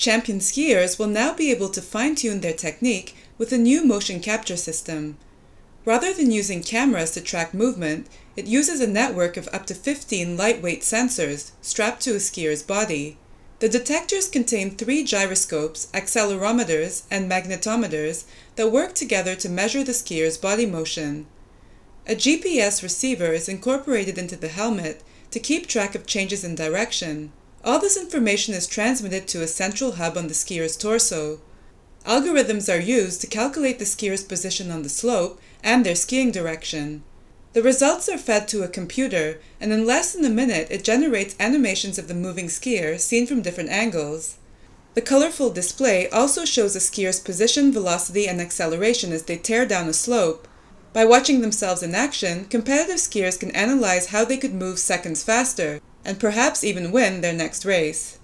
Champion skiers will now be able to fine-tune their technique with a new motion capture system. Rather than using cameras to track movement, it uses a network of up to 15 lightweight sensors strapped to a skier's body. The detectors contain three gyroscopes, accelerometers, and magnetometers that work together to measure the skier's body motion. A GPS receiver is incorporated into the helmet to keep track of changes in direction. All this information is transmitted to a central hub on the skier's torso. Algorithms are used to calculate the skier's position on the slope and their skiing direction. The results are fed to a computer, and in less than a minute it generates animations of the moving skier seen from different angles. The colorful display also shows a skier's position, velocity, and acceleration as they tear down a slope. By watching themselves in action, competitive skiers can analyze how they could move seconds faster, and perhaps even win their next race.